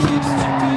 keeps to be